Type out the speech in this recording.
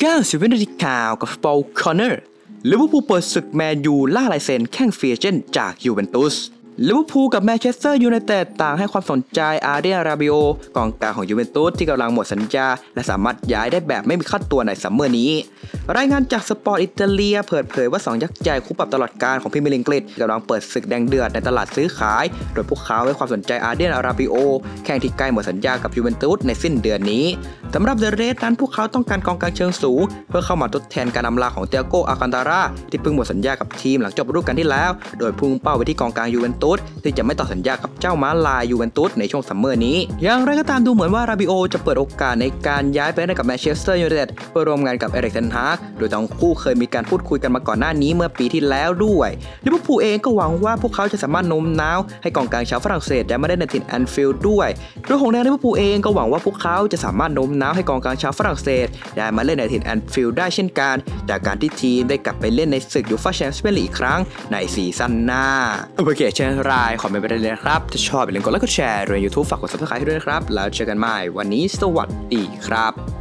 90วินาทีข่าวกับปอลคอนเนอร์ลิเวอร์พูลเปิดศึกแมนยูล่าลายเซ็นแข้งฟรีเอเยนต์จากยูเวนตุสลิเวอร์พูลกับแมนเชสเตอร์ยูไนเต็ดต่างให้ความสนใจอาเดรียงราบิโอกองกลางของยูเวนตุสที่กำลังหมดสัญญา และสามารถย้ายได้แบบไม่มีค่าตัวในซัมเมอร์นี้ รายงานจากสปอร์ตอิตาเลียเปิดเผยว่า 2 ยักษ์ใหญ่คู่ปรับตลอดกาลของพรีเมียร์ลีกอังกฤษกำลังเปิดศึกแดงเดือดในตลาดซื้อขาย โดยพวกเขาให้ความสนใจอาร์เดียนอาราบิโอ แข่งที่ใกล้หมดสัญญากับยูเวนตุสในสิ้นเดือนนี้สำหรับเดอะเรดส์นั้นพวกเขาต้องการกองกลางเชิงสูง เพื่อเข้ามาทดแทนการอำลาของติอาโกอัลคันทาราที่เพิ่งหมดสัญญากับทีมหลังจบฤดูกาลที่แล้ว โดยพุ่งเป้าไปที่กองกลางยูเวนตุสที่จะไม่ต่อสัญญากับเจ้าม้าลายยูเวนตุสในช่วงซัมเมอร์นี้อย่างไรก็ตามดูเหมือนว่าราบิโอจะเปิดโอกาสในการย้ายไปเล่นกับแมนเชสเตอร์ยูไนเต็ดเพื่อร่วมงานกับเอริกเทนฮากโดยทั้งคู่เคยมีการพูดคุยกันมาก่อนหน้านี้เมื่อปีที่แล้วด้วยลิเวอร์พูลเองก็หวังว่าพวกเขาจะสามารถโน้มน้าวให้กองกลางชาวฝรั่งเศสได้มาได้ในถิ่นแอนฟิลด์ด้วยโดยของแดนลิเวอร์พูลเองก็หวังว่าพวกเขาจะสามารถโน้มน้าวให้กองกลางชาวฝรั่งเศสได้มาเล่นในถิ่นแอนฟิลด์ได้เช่นกัน จากการที่ทีมได้กลับไปเล่นในศึกยูฟ่าแชมเปี้ยนลีกอีกครั้งในซีซั่นหน้าโอเคเช่นไรขอไม่ไปเลยนะครับถ้าชอบอย่าลืมกดไลค์กดแชร์ด้วยยูทูบฝากกด subscribe ให้ด้วยนะครับแล้วเจอกันใหม่วันนี้สวัสดีครับ